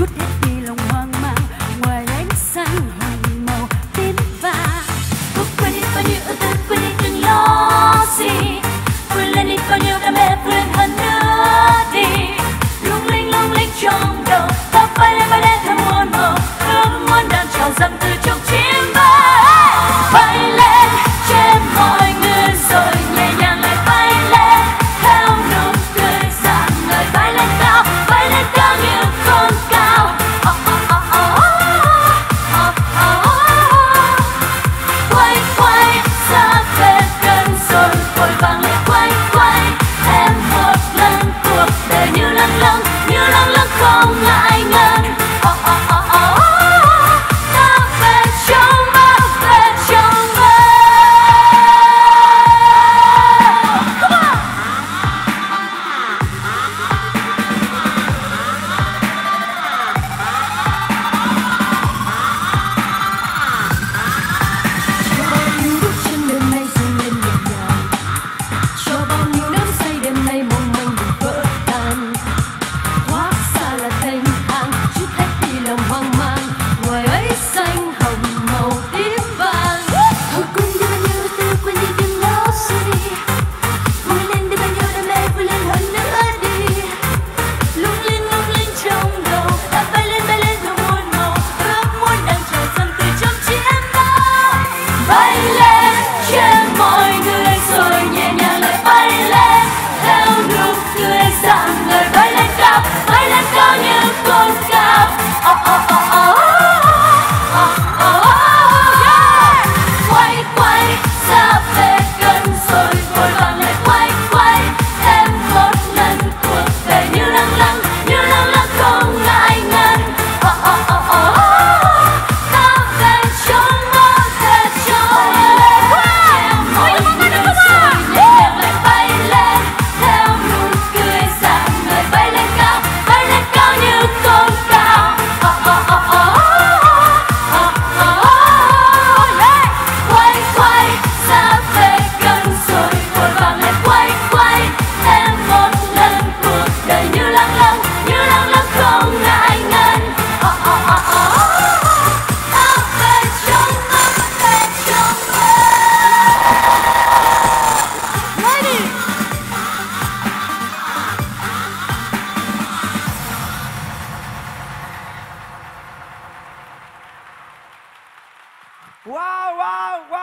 chút hết không ngại Wow, wow, wow.